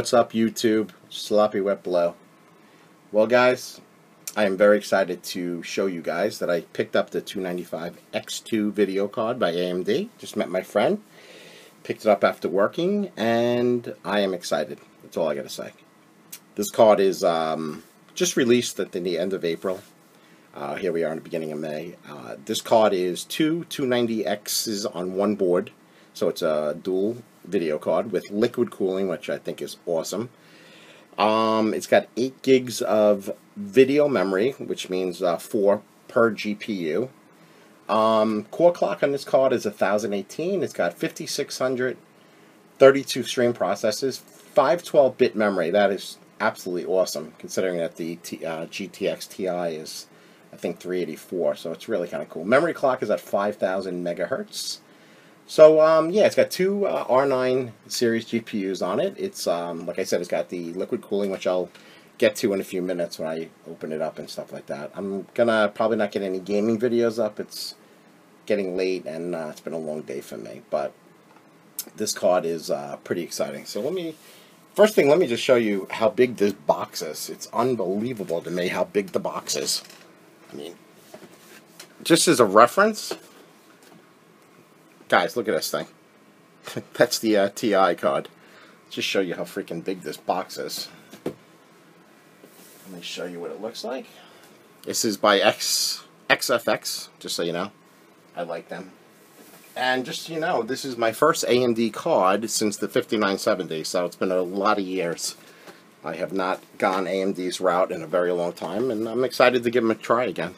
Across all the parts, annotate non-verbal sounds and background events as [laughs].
What's up, YouTube? Sloppy Wet Below. Well, guys, I am very excited to show you guys that I picked up the 295 X2 video card by AMD. Just met my friend, picked it up after working, and I am excited. That's all I gotta say. This card is um, just released at the end of April. Uh, here we are in the beginning of May. Uh, this card is two 290Xs on one board, so it's a dual video card with liquid cooling, which I think is awesome. Um, it's got 8 gigs of video memory, which means uh, 4 per GPU. Um, core clock on this card is 1018. It's got 5600 32 stream processes, 512-bit memory. That is absolutely awesome, considering that the T, uh, GTX TI is, I think, 384. So it's really kind of cool. Memory clock is at 5000 megahertz. So um, yeah, it's got two uh, R9 series GPUs on it. It's um, like I said, it's got the liquid cooling, which I'll get to in a few minutes when I open it up and stuff like that. I'm gonna probably not get any gaming videos up. It's getting late and uh, it's been a long day for me, but this card is uh, pretty exciting. So let me, first thing, let me just show you how big this box is. It's unbelievable to me how big the box is. I mean, just as a reference, Guys, look at this thing. [laughs] That's the uh, TI card. Just show you how freaking big this box is. Let me show you what it looks like. This is by X XFX, just so you know. I like them. And just so you know, this is my first AMD card since the 5970, so it's been a lot of years. I have not gone AMD's route in a very long time, and I'm excited to give them a try again.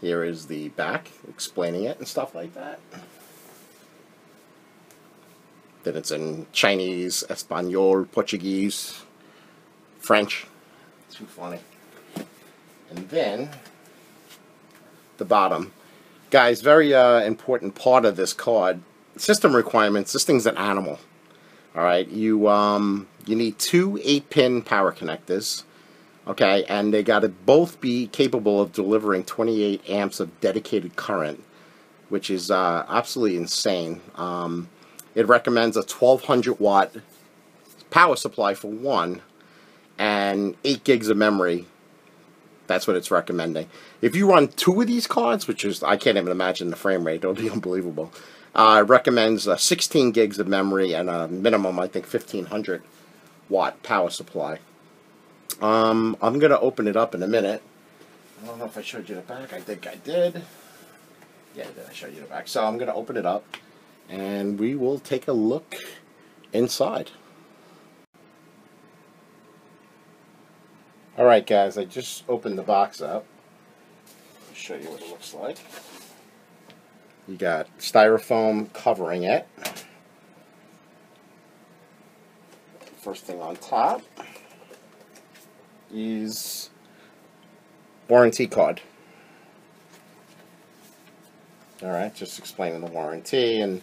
Here is the back, explaining it and stuff like that that it's in Chinese, Espanol, Portuguese, French. Too funny. And then the bottom. Guys, very uh, important part of this card. System requirements. This thing's an animal. All right, you um, you need two 8-pin power connectors. Okay, and they got to both be capable of delivering 28 amps of dedicated current, which is uh, absolutely insane. Um, it recommends a 1200 watt power supply for one and 8 gigs of memory. That's what it's recommending. If you run two of these cards, which is, I can't even imagine the frame rate, it'll be [laughs] unbelievable. Uh, it recommends uh, 16 gigs of memory and a minimum, I think, 1500 watt power supply. Um, I'm going to open it up in a minute. I don't know if I showed you the back. I think I did. Yeah, did I show you the back? So I'm going to open it up and we will take a look inside. Alright guys, I just opened the box up. Show you what it looks like. You got styrofoam covering it. First thing on top is warranty card. Alright, just explaining the warranty and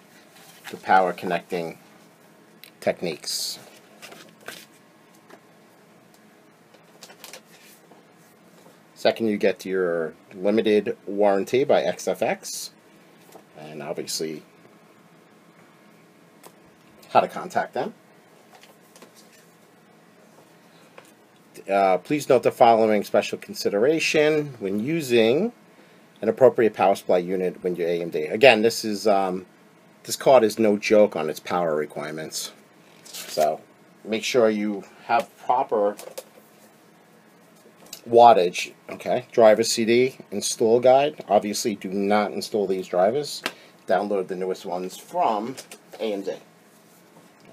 the power connecting techniques. Second, you get your limited warranty by XFX, and obviously how to contact them. Uh, please note the following special consideration when using an appropriate power supply unit when you're AMD. Again, this is um, this card is no joke on its power requirements. So make sure you have proper wattage. Okay, driver CD install guide. Obviously, do not install these drivers. Download the newest ones from AMD.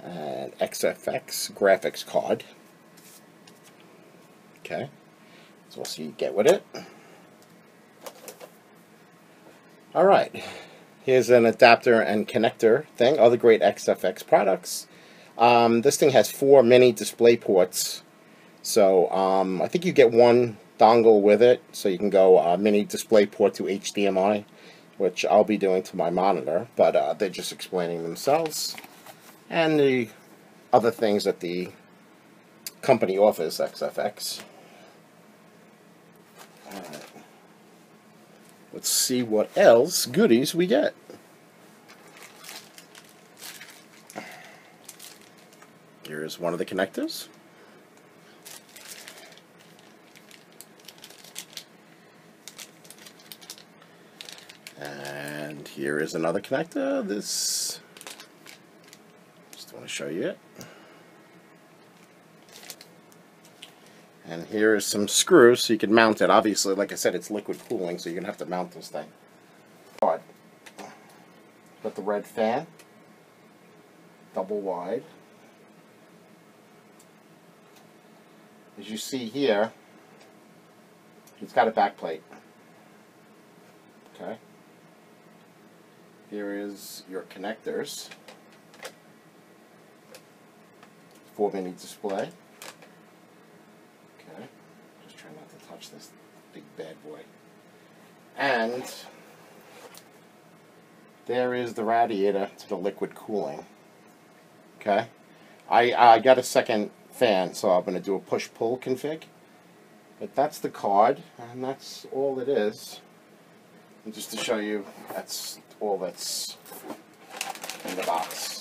And XFX graphics card. Okay, so we'll see you get with it. All right. Here's an adapter and connector thing. Other great XFX products. Um, this thing has four mini display ports. So um, I think you get one dongle with it. So you can go uh, mini display port to HDMI, which I'll be doing to my monitor. But uh, they're just explaining themselves. And the other things that the company offers, XFX. Alright. Let's see what else goodies we get. Here's one of the connectors. And here is another connector. This, just want to show you it. And here is some screws so you can mount it. Obviously, like I said, it's liquid cooling, so you're going to have to mount this thing. All right, got the red fan, double wide. As you see here, it's got a back plate. Okay. Here is your connectors. Four mini display. Okay. Just touch this big bad boy. And there is the radiator to the liquid cooling. Okay. I, I got a second fan, so I'm going to do a push-pull config. But that's the card, and that's all it is. And just to show you, that's all that's in the box.